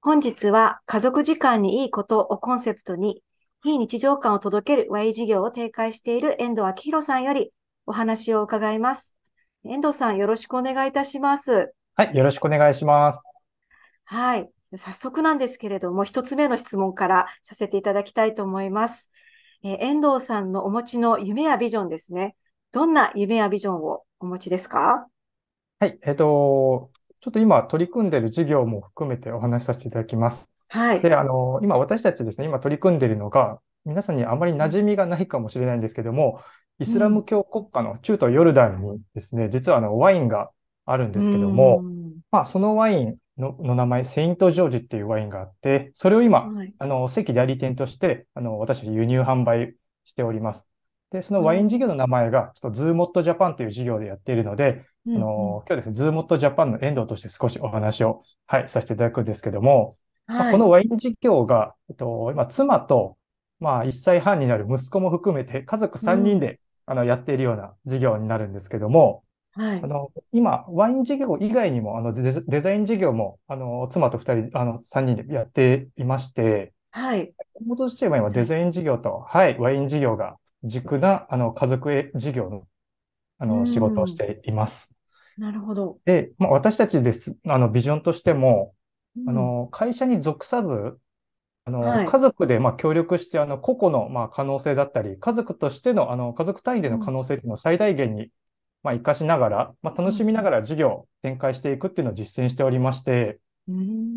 本日は家族時間にいいことをコンセプトに非日常感を届ける Y 事業を展開している遠藤明宏さんよりお話を伺います。遠藤さんよろしくお願いいたします。はい、よろしくお願いします。はい。早速なんですけれども、一つ目の質問からさせていただきたいと思います。えー、遠藤さんのお持ちの夢やビジョンですね。どんな夢やビジョンをお持ちですか？はい、えっ、ー、と、ちょっと今取り組んでいる事業も含めてお話しさせていただきます。はい。で、あの、今私たちですね、今取り組んでいるのが、皆さんにあまり馴染みがないかもしれないんですけども、イスラム教国家の中東ヨルダンにですね、実はあのワインがあるんですけども、まあ、そのワインのの名前、セイント・ジョージっていうワインがあって、それを今、はい、あの、正規代理店として、あの、私輸入販売しております。で、そのワイン事業の名前が、ちょっとズーモットジャパンという事業でやっているので、うんうん、あの、今日ですね、ズーモットジャパンの遠藤として少しお話を、はい、させていただくんですけども、はい、まあ、このワイン事業が、えっと、今、妻と、まあ、1歳半になる息子も含めて、家族3人で、うん、あの、やっているような事業になるんですけども、はい、あの今、ワイン事業以外にもあのデデザイン事業もあの妻と2人、あの3人でやっていまして、はい。元としては今、デザイン事業と、はい、ワイン事業が軸なあの家族事業のあの仕事をしています。なるほど。で、まあ、私たちです、あのビジョンとしても、あの会社に属さず、あの、はい、家族でまあ協力して、あの個々のまあ可能性だったり、家族としてのあの家族単位での可能性っていうのを最大限にまあ、活かしながら、まあ、楽しみながら事業を展開していくっていうのを実践しておりまして、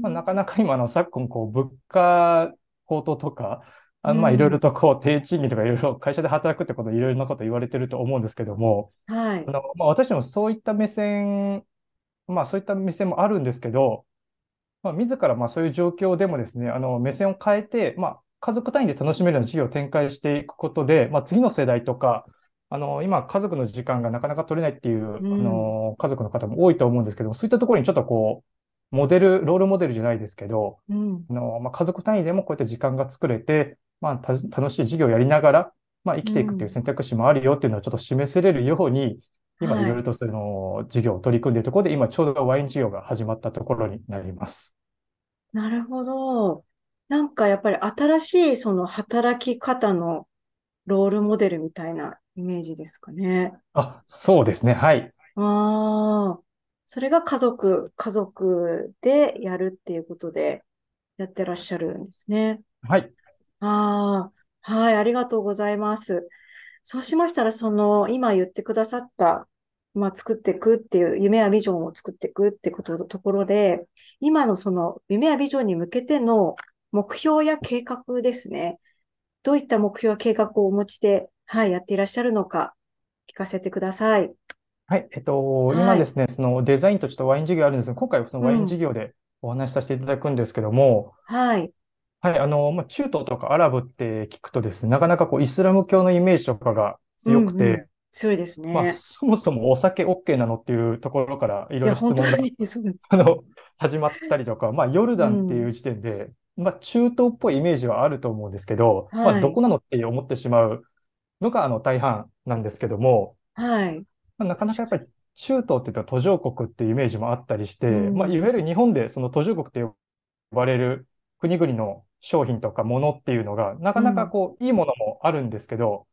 まあ、なかなか今の昨今、こう、物価高騰とか、あまあ、いろいろとこう、低賃金とかいろいろ会社で働くってこと、いろいろなこと言われてると思うんですけども、はい。あの、まあ、私もそういった目線、まあ、そういった目線もあるんですけど、まあ、自らまあそういう状況でもですね、あの、目線を変えて、まあ、家族単位で楽しめるような事業を展開していくことで、まあ、次の世代とか、あの、今、家族の時間がなかなか取れないっていう、うん、あの、家族の方も多いと思うんですけどそういったところにちょっとこう、モデル、ロールモデルじゃないですけど、うん、あの、まあ、家族単位でもこうやって時間が作れて、まあ、楽しい授業をやりながら、まあ、生きていくという選択肢もあるよっていうのをちょっと示せれるように、今、いろいろとその事業を取り組んでいるところで、今、ちょうどワイン事業が始まったところになります。なるほど。なんかやっぱり新しいその働き方のロールモデルみたいなイメージですかね。あ、そうですね。はい。ああ、それが家族、家族でやるっていうことでやってらっしゃるんですね。はい。ああ、はい、ありがとうございます。そうしましたら、その、今言ってくださった、まあ、作っていくっていう、夢やビジョンを作っていくってことところで、今のその夢やビジョンに向けての目標や計画ですね。どういった目標や計画をお持ちではい、やっていらっしゃるのか、聞かせてください。はい、えっと、はい、今ですね、そのデザインとちょっとワイン事業あるんですが、今回はそのワイン事業でお話しさせていただくんですけども、うん、はい。はい、あの、まあ、中東とかアラブって聞くとですね、なかなかこう、イスラム教のイメージとかが強くて、うん。うん、強いですね。まあ、そもそもお酒 OK なのっていうところからいろいろ質問が あの始まったりとか、まあ、ヨルダンっていう時点で、うん、まあ、中東っぽいイメージはあると思うんですけど、はい、まあ、どこなのって思ってしまうのがあの大半なんですけども、はい。まあ、なかなかやっぱり中東って言ったら途上国っていうイメージもあったりして、うん、まあ、いわゆる日本でその途上国って呼ばれる国々の商品とかものっていうのが、なかなかこう、いいものもあるんですけど、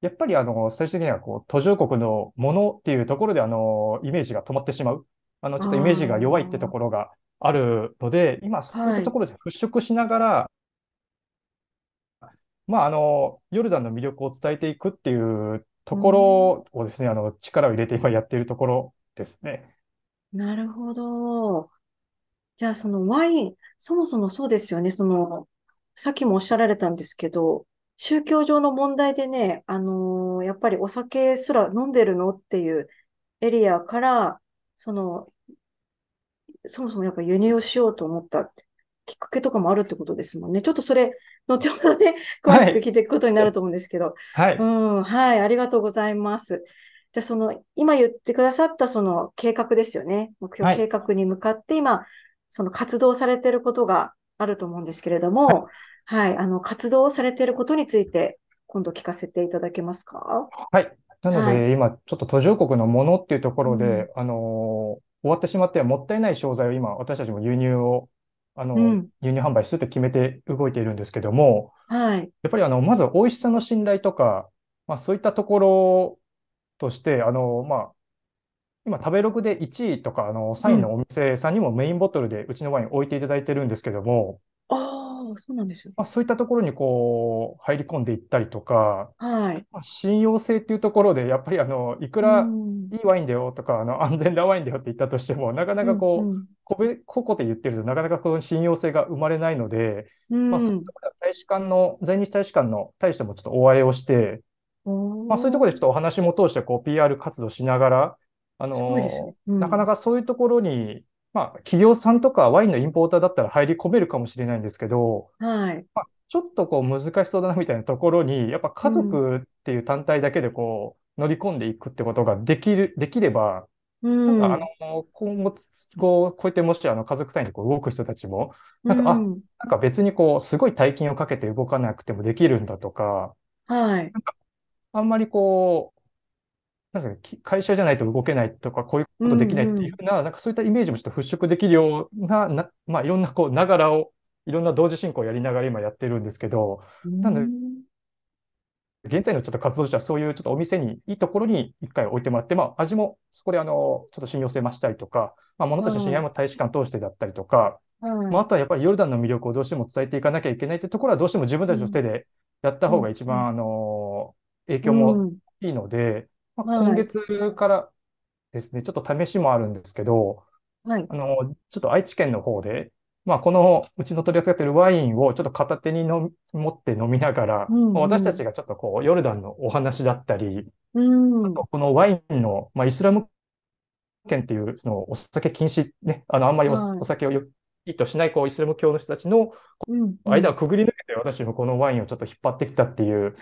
やっぱりあの、最終的にはこう、途上国のものっていうところであの、イメージが止まってしまう。あの、ちょっとイメージが弱いってところがあるので、今そういったところで払拭しながら、まあ、あの、ヨルダンの魅力を伝えていくっていうところをですね、あの、力を入れて今やっているところですね。なるほど。じゃあ、そのワイン、そもそもそうですよね。その、さっきもおっしゃられたんですけど、宗教上の問題でね、あのーやっぱりお酒すら飲んでるのっていうエリアから、その、そもそもやっぱ輸入をしようと思ったきっかけとかもあるってことですもんね。ちょっとそれ、後ほどね、詳しく聞いていくことになると思うんですけど。はい。うん、はい、ありがとうございます。じゃあ、その、今言ってくださったその計画ですよね。目標計画に向かって今、その活動されていることがあると思うんですけれども、はい、はい、あの、活動されていることについて、今度聞かせていただけますか？はい。なので、はい、今、ちょっと途上国のものっていうところで、うん、あのー、終わってしまってはもったいない商材を今、私たちも輸入をあの、うん。輸入販売すると決めて動いているんですけども、はい。やっぱりあの、まず美味しさの信頼とか、まあそういったところとして、あの、まあ、今食べログで1位とか、あの、3位のうん。お店さんにもメインボトルでうちのワイン置いていただいてるんですけども、ああ、そうなんですよ。まあ、そういったところにこう、入り込んでいったりとか、はい。まあ、信用性っていうところで、やっぱりあの、いくうらん。いいワインだよとか、あの、安全なワインだよって言ったとしても、なかなうん。うかこう、ん。個別、個々で言ってるとなかなかこの信用性が生まれないので、うまあ、そういうん。ところでは大使館の、在日大使館の大使ともちょっとお会いをして、おまあ、そういうところでちょっとおー、話も通してこう PR 活動しながら、あすごいですね。のうん。なかなかそういうところに、まあ、企業さんとかワインのインポーターだったら入り込めるかもしれないんですけど、はい。まあ、ちょっとこう難しそうだなみたいなところに、やっぱ家うん。族っていう単体だけでこう乗り込んでいくってことができる、できれば、うなんかあん。の、今後、こう、こうやってもしあの家族単位でこう動く人たちも、うなんか、あ、ん。なんか別にこう、すごい大金をかけて動かなくてもできるんだとか、はい。あんまりこう、なんか会社じゃないと動けないとか、こういううことできないっん。うん。ていうふうな、なんかそういったイメージもちょっと払拭できるような、な、まあいろんなこう、ながらを、いろんな同時進行をやりながら今やってるんですけど、うなので、ん。現在のちょっと活動としては、そういうちょっとお店に、いいところに一回置いてもらって、まあ味もそこであの、ちょっと信用性増したりとか、まあ物たちの信頼はも大使館通してだったりとか、い。はまああい。とはやっぱりヨルダンの魅力をどうしても伝えていかなきゃいけないってところは、どうしても自分たちのうん。手でやった方がうん。うん。一番、あの、影う響もん。いいので、まあ、今はい。月からですね、ちょっと試しもあるんですけど、はい。あの、ちょっと愛知県の方で、まあ、このうちの取り扱っているワインをちょっと片手に飲み持って飲みながら、うまあ、私ん。うん。たちがちょっとこう、ヨルダンのお話だったり、うあん。とこのワインの、まあ、イスラム圏っていう、そのお酒禁止ね、あの、あんまりお、はい。お酒をよいいとしないこうイスラム教の人たちの。間をくぐり抜けて私もこのワインをちょっと引っ張ってきたっていう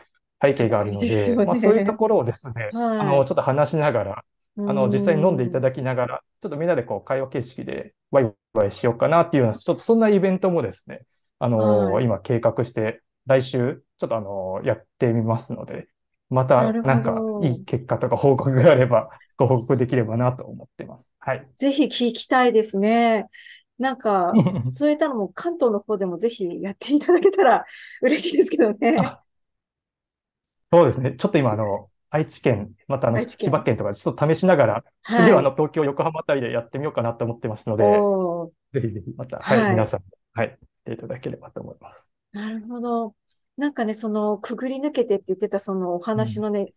背景があるので、ですよまあそういうとね。ころをですね、あの、はい。ちょっと話しながら、うあの、実際に飲んでいたん。だきながら、ちょっとみんなでこう会話形式でワイワイしようかなっていうような、ちょっとそんなイベントもですね、あの、はい。今計画して、来週、ちょっとあの、やってみますので、またなんかいど。い結果とか報告があれば、ご報告できればなと思ってます。はい。ぜひ聞きたいですね。なんか、そういったのも関東の方でもぜひやっていただけたら嬉しいですけどね。あ、そうですね。ちょっと今、あの、愛知県、またあの、愛知県。千葉県とか、ちょっと試しながら、次はあの、はい。東京、横浜あたりでやってみようかなと思ってますので、おー。ぜひぜひ、また、はい、はい。皆さん、はい、来ていただければと思います。なるほど。なんかね、その、くぐり抜けてって言ってたそのおうん。話のね、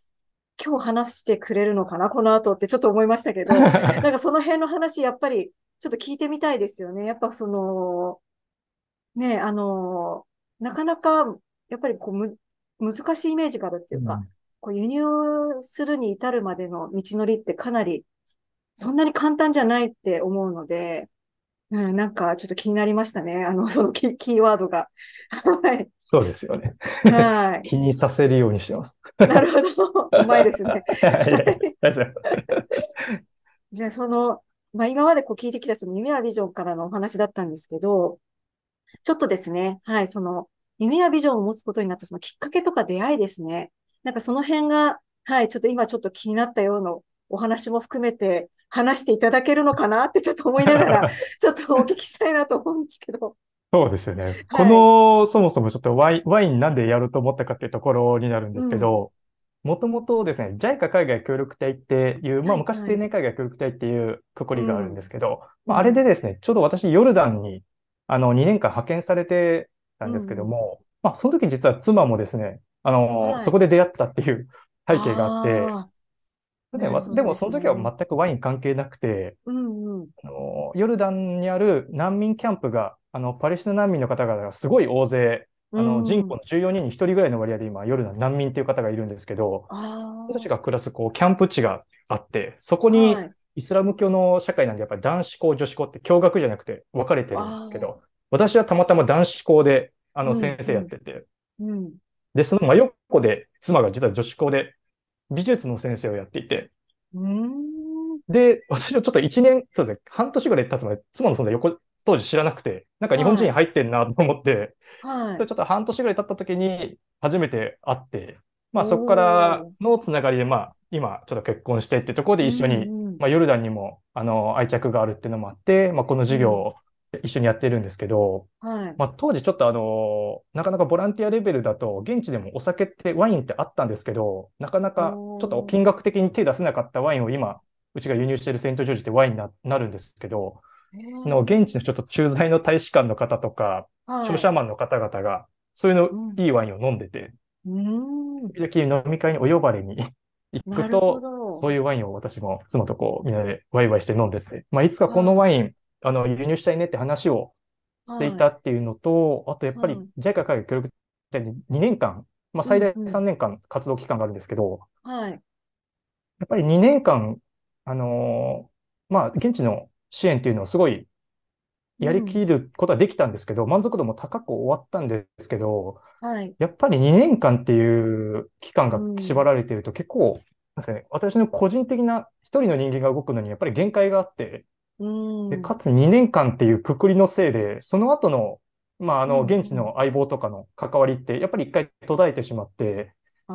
今日話してくれるのかな、この後ってちょっと思いましたけど、なんかその辺の話、やっぱりちょっと聞いてみたいですよね。やっぱその、ね、あの、なかなか、やっぱりこう、む、難しいイメージがあるっていうか、うんこう輸入するに至るまでの道のりってかなり、そんなに簡単じゃないって思うので、うん、なんかちょっと気になりましたね。あの、そのキ、キーワードが。はい。そうですよね。はい。気にさせるようにしてます。なるほど。うまいですね。じゃあ、その、まあ、今までこう聞いてきたその夢やビジョンからのお話だったんですけど、ちょっとですね、はい、その、夢やビジョンを持つことになったそのきっかけとか出会いですね。なんかその辺が、はい、ちょっと今ちょっと気になったようなお話も含めて話していただけるのかなってちょっと思いながら、ちょっとお聞きしたいなと思うんですけど。そうですよね。こはい。の、そもそもちょっとワイン、ワインなんでやろうと思ったかっていうところになるんですけうん。ど、もともとですね、JICA 海外協力隊っていう、まあはい、はい。昔青年海外協力隊っていうくくりがあるんうん。ですけど、まあ、あれうん。でですね、ちょうど私ヨルダンにあの2年間派遣されてたんですけ。ども、まあその時実は妻もですね、あの、はい。そこで出会ったっていう背景があって、ああ、で、わなるほどででもその時は。全くワイン関係なくて、うん、うん。あの、ヨルダンにある難民キャンプが、あの、パレスチナ難民の方々がすごい大勢、うあの、人口ん。の14人に1人ぐらいの割合で今、ヨルダン難民っていう方がいるんですけど、私たちがあ暮らす、こう、キャンプ地があって、そこあ、はにい。イスラム教の社会なんで、やっぱり男子校、女子校って共学じゃなくて分かれてるんですけど、私はたまたま男子校で、あの、うん、先生うん、やってて、うん。で、その真横で、妻が実は女子校で美術の先生をやっていて、うーん。で、私はちょっと一年、そうですね、半年ぐらい経つまで、妻の存在横、当時知らなくて、なんか日本はい。人入ってんなと思って、はい。でちょっと半年ぐらい経った時に初めて会って、まあそこから。のつながりで、まあ今ちょっと結婚してってところでう一緒に、ん、うん、まあヨルダンにもあの愛着があるっていうのもあって、まあこのうん。事業を一緒にやってるんですけど、はい。まあ、当時ちょっとあの、なかなかボランティアレベルだと、現地でもお酒ってワインってあったんですけど、なかなかちょっと。金額的に手出せなかったワインを今、うちが輸入しているセントジョージってワインにな、なるんですけど、のー、現地のちょっと駐在の大使館の方とか、商はい。社マンの方々が、そういうのうん。いいワインを飲んでて、うーん。時々飲み会にお呼ばれに行くと、ど。そういうワインを私も妻とこうみんなでワイワイして飲んでて、まあ、いつかこのワはイン、あの、輸入したいねって話をい。していはい。たっていうのと、あとやっぱりはい。JICA 海外協力隊に2年間、まあ、うん、最大うん。3年間活動期間があるんですけど、はい。やっぱり2年間、あのーまあ、現地の支援っていうのをすごいやりきうん。ることはできたんですけど、満足度も高く終わったんですけど、はい。やっぱり2年間っていう期間うが縛ん。られていると結構、なんですかね、私の個人的な一人の人間が動くのにやっぱり限界があって、うで、かん。つ2年間っていうくくりのせいで、その後の、まあ、あの、うん。現地うん。の相棒とかの関わりって、やっぱり一回途絶えてしまって、あ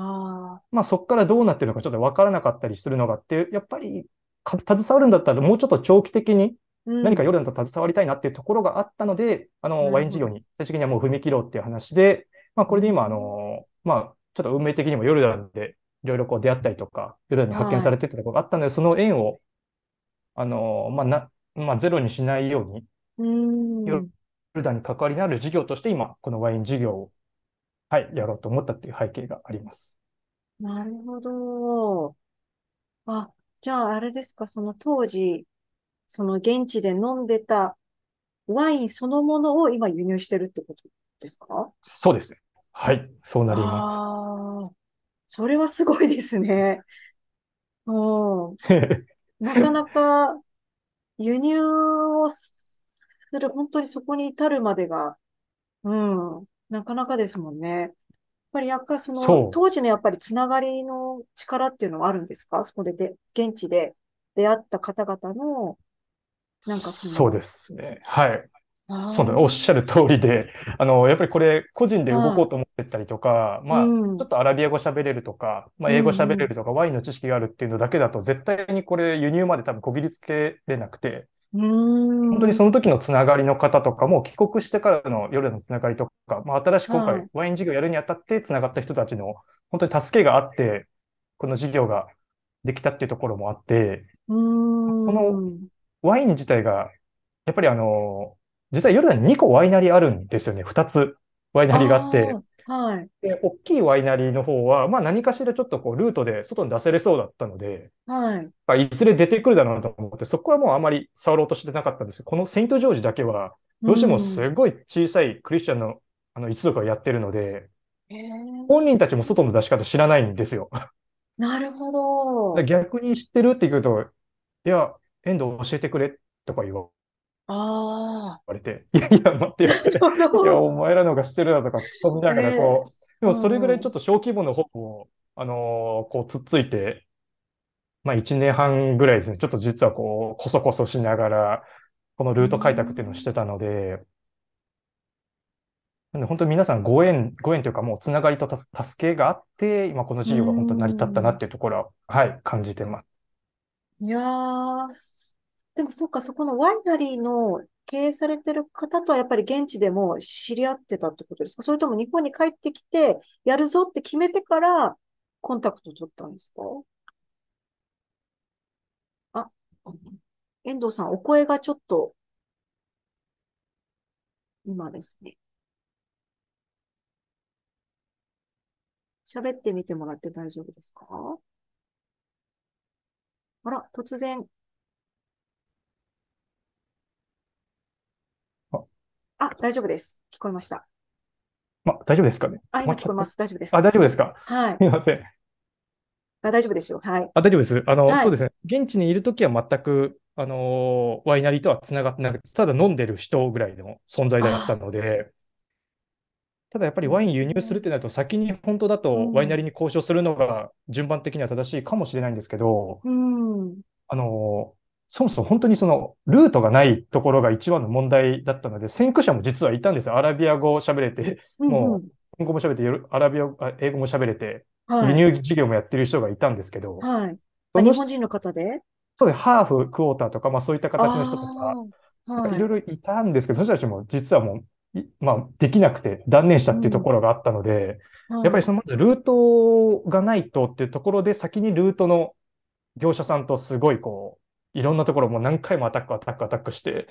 あ。まあ、そこからどうなってるのかちょっとわからなかったりするのがあって、やっぱりか携わるんだったらもうちょっと長期的にうん。何かヨルダンと携わりたいなっていうところがあったので、あの、なるほど。ワイン事業に最終的にはもう踏み切ろうっていう話で、まあ、うこれで今、あん。の、まあ、ちょっと運命的にもヨルダンでいろいろこう出会ったりとか、ヨルダンに派遣はい。されてたところがあったので、その縁を、あの、まあ、な、まあ、ゼロにしないように、うヨん。ルダンに関わりのある事業として今、このワイン事業を、はい、やろうと思ったっていう背景があります。なるほど。あ、じゃああれですか、その当時、その現地で飲んでたワインそのものを今輸入してるってことですか？そうですね。はい、そうなります。ああー、それはすごいですね。うん。なかなか輸入をする、本当にそこに至るまでが、うん、なかなかですもんね。やっぱりやっぱそのそう、当時のやっぱりつながりの力っていうのはあるんですか？そこでで、現地で出会った方々の、なんかそそうでの、すね。はい。そうだ、おっあしゃる通りで、あの、やっぱりこれ、個人であ、動こうはと思ってたりとか、まあ、ちょっん、とアラビア語喋れるとか、まあ、う英語喋ん、うん、れるとか、ワインの知識があるっていうのだけだと、絶対にこれ、輸入まで多分こぎりつけれなくて、本当にその時のつながりの方とかも、帰国してからの夜のつながりとか、まあ、新しく今回、はい、ワイン事業やるにあたってつながった人たちの、本当に助けがあって、この事業ができたっていうところもあって、このん、ワイン自体が、やっぱりあの、実はヨルダンに2個ワイナリーあるんですよね。2つワイナリーがあって。はい、で、大きいワイナリーの方は、まあ何かしらちょっとこうルートで外に出せれそうだったので、はい、まあいずれ出てくるだろうなと思って、そこはもうあまり触ろうとしてなかったんですけど、このセイントジョージだけは、うどうしてもすん、ごい小さいクリスチャンのあの一族がやってるので、ええ、本人たちも外の出し方知らないんですよ。なるほど。逆に知ってるって言うと、いや、遠藤教えてくれとか言わああ、われて、いやいや、待ってよっなて、いや、ど。お前らのが知ってるだとか、突っ込みながら、ええ、こう、でうもそれぐらいちょっと小規模の方を、あのーこう、つっついて、まあ、1年半ぐらいですね、ちょっと実はこう、こそこそしながら、このうルート開拓っていうのをしん、てたので、なんで本当に皆さんご縁、ご縁というかもうつながりとた助けがあって、今このう事業が本当に成り立ったなっん。ていうところは、はい、感じてます。いやー、すでもそっか、そこのワイナリーの経営されてる方とはやっぱり現地でも知り合ってたってことですか？それとも日本に帰ってきて、やるぞって決めてからコンタクト取ったんですか？あ、遠藤さん、お声がちょっと今ですね。喋ってみてもらって大丈夫ですか？あら、突然。あ、あ、大丈夫です。聞こえました。まあ、大丈夫ですかね？あ、今聞こえます。大丈夫であ、す。大丈夫ですか？すはい。みません。あ、大丈夫ですよ。はい。あ、大丈夫です。あの、はい。そうですね。現地にいるときは全く、あのーワイナリーとはつながってなくて、ただ飲んでる人ぐらいの存在だったあので、ただやっぱりー、ワイン輸入するっねてなると、先に本当だとワイナリうん。ーに交渉するのが順番的には正しいかもしれないんですけど、うん。あのーそもそも本当にそのルートがないところが一番の問題だったので、先駆者も実はいたんですよ。アラビア語を喋れて、もん。う、日本語も喋れて、アラビア、あ英語も喋れて、輸はい。入事業もやってる人がいたんですけど、はい。日本人の方で？そうですね、ハーフ、クォーターとか、まあそういった形の人とか、いはい。ろいろいたんですけど、その人たちも実はもう、いまあ、できなくて断念したっていうとうん。ころがあったので、やっぱはい。りそのまずルートがないとっていうところで、先にルートの業者さんとすごいこう、いろんなところもう何回もアタック、アタック、アタックして、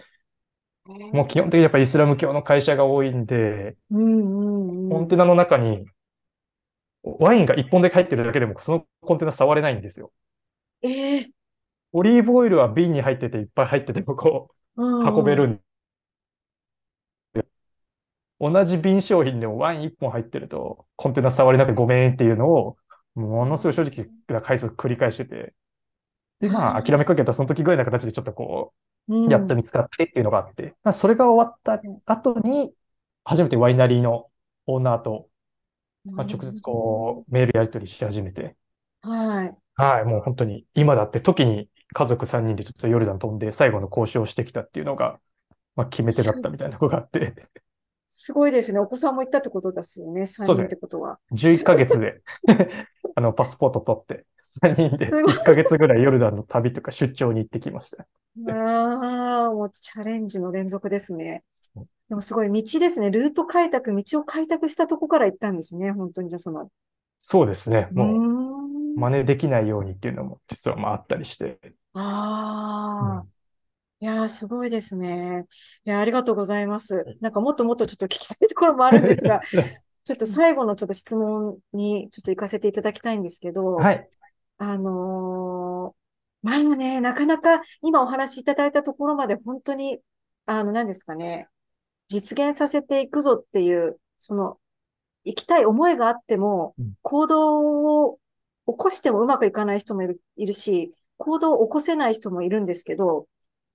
えもう基本的ーにやっぱりイスラム教の会社が多いんで、うんうんうん。コンテナの中にワインが1本だけ入ってるだけでもそのコンテナ触れないんですよ。えー、オリーブオイルは瓶に入ってていっぱい入っててもこうう運べんうん。るん同じ瓶商品でもワイン1本入ってるとコンテナ触れなくてごめんっていうのをものすごい正直な回数繰り返してて、で、まあ諦めかけたその時ぐらいな形でちょっとこうう、やっとん。見つかってっていうのがあって、まあそれが終わった後に初めてワイナリーのオーナーと、まあ、直接ど。こうメールやり取りし始めて、はい。はい、もう本当に今だって時に家族3人でちょっとヨルダン飛んで最後の交渉をしてきたっていうのが、まあ決め手だったす、みたいなところがあって、すごいですね。お子さんも行ったってことですよね。3人っそうですね。てことは。11ヶ月で あの、パスポート取って、3人ですごい。1ヶ月ぐらいヨルダンの旅とか出張に行ってきました。ああ、もうチャレンジの連続ですね。でもすごい道ですね。ルート開拓、道を開拓したとこから行ったんですね。本当にじゃあその。そうですね。もう、ん。真似できないようにっていうのも実はまああったりして。うああ。ん。いやー、すごいですね。いやー、ありがとうございます。なんかもっともっとちょっと聞きたいところもあるんですが、ちょっと最後のちょっと質問にちょっと行かせていただきたいんですけど、はい。あのーまあね、なかなか今お話しいただいたところまで本当に、あの、何ですかね、実現させていくぞっていう、その、行きたい思いがあっても、うん行動を起こしてもうまくいかない人もいる、いるし、行動を起こせない人もいるんですけど、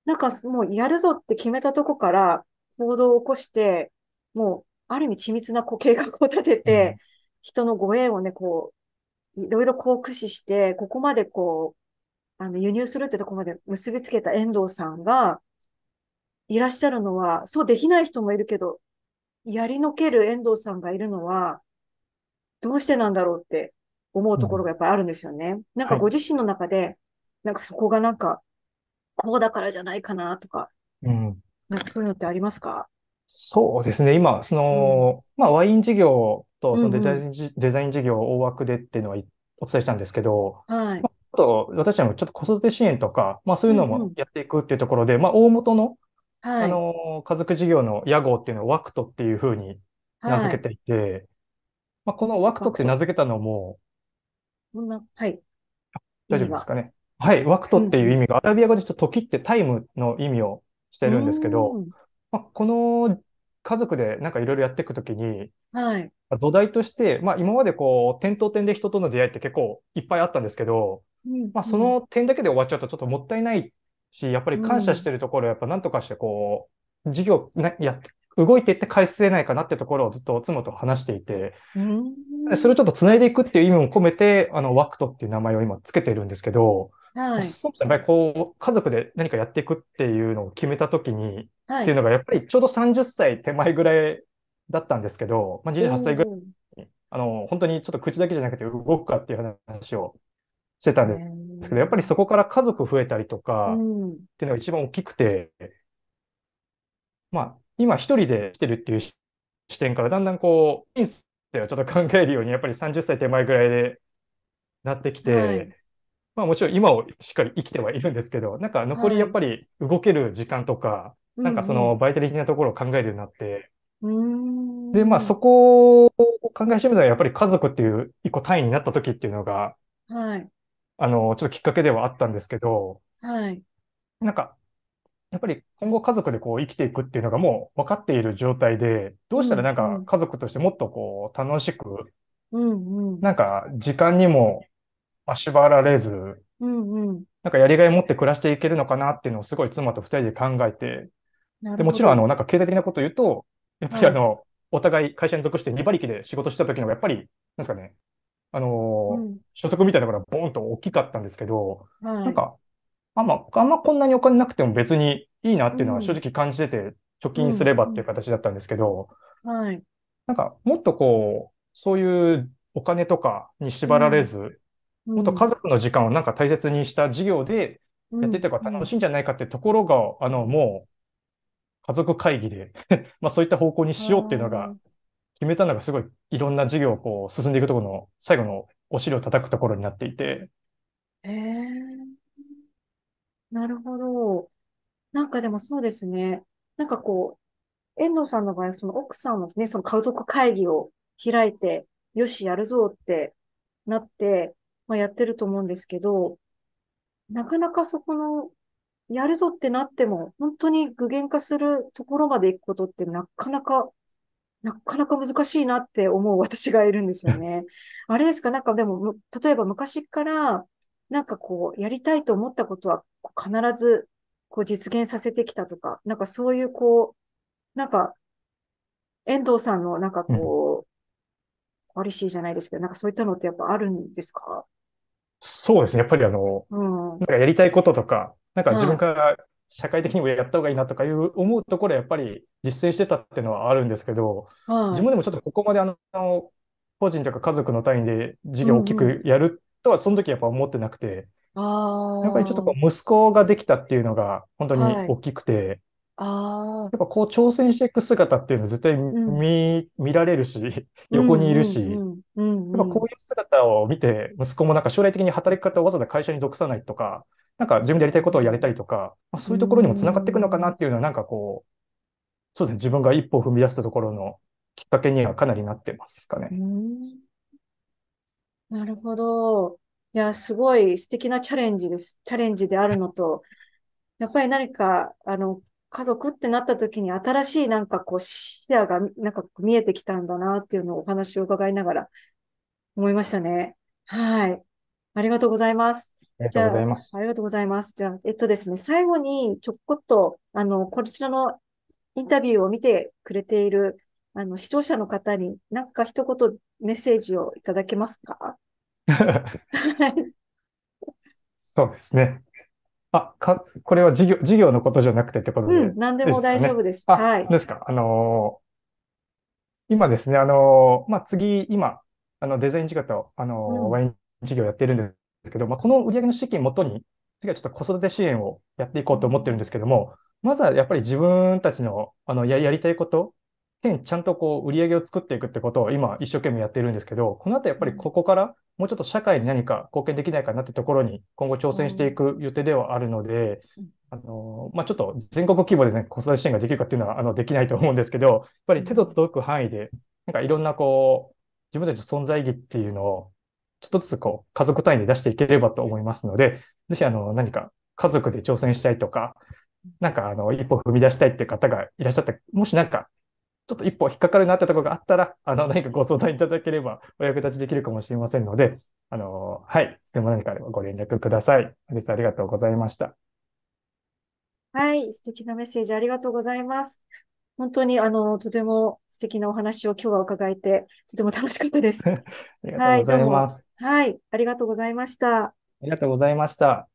なんかもうやるぞって決めたとこから行動を起こして、もうある意味緻密なこう計画を立てて、うん人のご縁をね、こう、いろいろこう駆使して、ここまでこう、あの、輸入するってとこまで結びつけた遠藤さんがいらっしゃるのは、そうできない人もいるけど、やりのける遠藤さんがいるのは、どうしてなんだろうって思うところうんがやっぱりあるんですよね。なんかはい。ご自身の中で、なんかそこがなんか、こうだからじゃないかなとか、うんなんかそういうのってありますか？そうですね。今、そうん。の、まあ、ワイン事業とそのデ。ザインじ、デザイン事業大枠でっていうのはお伝えしたんですけど、はい。まああと、私たちもちょっと子育て支援とか、まあ、そういうのうんうん。もやっていくっていうところで、まあ、大元の、あはい。の、家族事業の屋号っていうのをワクトっていうふうに名はい。付けていて、まあ、このワクトっクト。名付けたのも、どんな、はい。意大丈味が。夫ですかね。はい、ワクトっていう意うん味が、アラビア語でちょっと時ってタイムの意味をしてるんですけど、ん。まあ、この家族でなんかいろいろやっていくときに、はい。土台として、まあ、今までこう、点と点で人との出会いって結構いっぱいあったんですけど、うんまあ、そうん。の点だけで終わっちゃうとちょっともったいないし、やっぱりう感謝しん。てるところをやっぱ何とかしてこう、事業な、やって、動いていって返せないかなってところをずっと妻と話していて、うでそれをん。ちょっと繋いでいくっていう意味も込めて、あの、ワクトっていう名前を今つけてるんですけど、まあはい。そもそもやっぱりこう、家族で何かやっていくっていうのを決めたときに、っはい。ていうのがやっぱりちょうど30歳手前ぐらいだったんですけど、まあ、28歳ぐら。いに、あの、本当にちょっと口だけじゃなくて動くかっていう話をしてたえんですけど、やっぱりー、そこから家族増えたりとうかん。っていうのが一番大きくて、まあ、今一人で来てるっていう視視点からだんだんこう、人生をちょっと考えるように、やっぱり30歳手前ぐらいでなってきはい。て、まあもちろん今をしっかり生きてはいるんですけど、なんか残りはい。やっぱり動ける時間とか、うなんかそ。のバイタリティなところを考えるようになって、で、まあそん。こを考え始めたらやっぱり家族っていう一個単位になった時っていうのが、はい。あの、ちょっときっかけではあったんですけど、はい。なんかやっぱり今後家族でこう生きていくっていうのがもう分かっている状態で、どうしたらうんなんかうん。家族としてもっとこう楽しく、うんうん。なんか時間にもまあ縛られず、うんうん。なんかやりがいを持って暮らしていけるのかなっていうのをすごい妻と二人で考えて、で。もちろんあの、なんか経済的なことを言うと、やっぱりはい。あの、お互い会社に属して2馬力で仕事した時のがやっぱり、なんですかね、あのーうん。所得みたいなのがボーンと大きかったんですけど、はい。なんか、あんま、あんまこんなにお金なくても別にいいなっていうのは正うん。直感じてて、貯うん。金すればうん。っていう形だったんですけど、はい。なんかもっとこう、そういうお金とかに縛られうん。ず、もっとうん。家族の時間をなんか大切にした事業でうん。やってた方うん。が楽しいんじゃないかっていうところが、あの、もう家族会議で まあそういった方向にあしようっていうのがあ、決めたのがすごいいろんな事業をこう進んでいくところの最後のお尻を叩くところになっていて、ええ、なるほど。なんかでもそうですね。なんかこう、遠藤さんの場合、その奥さんもね、その家族会議を開いて、よし、やるぞってなって、まあ、やってると思うんですけど、なかなかそこの、やるぞってなっても、本当に具現化するところまで行くことってなかなか、なかなか難しいなって思う 私がいるんですよね。あれですか、なんかでも、む例えば昔から、なんかこう、やりたいと思ったことは必ず、こう実現させてきたとか、なんかそういうこう、なんか、遠藤さんのなんかうん、こう、ポリシーじゃないですけど、なんかそういったのってやっぱあるんですか？そうですね。やっぱりあの、うん。はなんかやりたいこととか、なんか自分い。から社会的にもやった方がいいなとかいう思うところはやっぱり実践してたっていうのはあるんですけど、自はい。分でもちょっとここまであの、個人とか家族の単位で事う業を大きんうん。くやるとはその時やっぱ思ってなくて、あやっぱりちょっとこあ、う息子ができたっていうのが本当にはい。大きくて、ああ、やっぱこう挑戦していく姿っていうのは絶対うん。見、見られるし、横にいうんうるし、んうん。うんやっぱうん。こういう姿を見て、息子もなんか将来的に働き方をわざわざ会社に属さないとか、なんか自分でやりたいことをやれたりとか、まあ、うそういうところにもつながっていくのかなん。っていうのは、なんかこう、そうですね、自分が一歩を踏み出したところのきっかけにはかなりなってますかうね。ん。なるほど。いや、すごい素敵なチャレンジです。チャレンジであるのと、やっぱり何か、あの、家族ってなった時に新しいなんかこう視野がなんか見えてきたんだなっていうのをお話を伺いながら思いましたね。はい。ありがとうございます。ありがとうございます。ありがとうございます。じゃあ、えっとですね、最後にちょこっと、あの、こちらのインタビューを見てくれている、あの、視聴者の方に何か一言メッセージをいただけますか？はい。そうですね。あ、か、これは事業、事業のことじゃなくてってことで、うん、何でも。大丈夫です。あ、はい。ですか。あのー今ですね、あのーまあ、次、今、あの、デザイン事業と、あのーうん、ワイン事業やってるんですけど、まあ、この売上の資金をもとに、次はちょっと子育て支援をやっていこうと思ってるんですけども、まずはやっぱり自分たちの、あの、や、やりたいこと、兼ちゃんとこう、売上を作っていくってことを今、一生懸命やっているんですけど、この後やっぱりここから、もうちょっと社会に何か貢献できないかなってところに、今後挑戦していうん、く予定ではあるので、うん、あの、まあ、ちょっと全国規模でね、子育て支援ができるかっていうのは、あの、できないと思うんですけど、やっぱり手の届く範囲で、なんかいろんなこう、自分たちの存在意義っていうのを、ちょっとずつこう、家族単位で出していければと思いますので、ぜひあの、何か家族で挑戦したいとか、なんかあの、一歩踏み出したいっていう方がいらっしゃったら、もしなんか、ちょっと一歩引っかかるなってところがあったら、あの、何かご相談いただければお役立ちできるかもしれませんので、あの、はい、質問何かあればご連絡ください。本日はありがとうございました。はい、素敵なメッセージありがとうございます。本当に、あの、とても素敵なお話を今日は伺えて、とても楽しかったです。ありがとうご。ざいます。はい、ありがとうございました。ありがとうございました。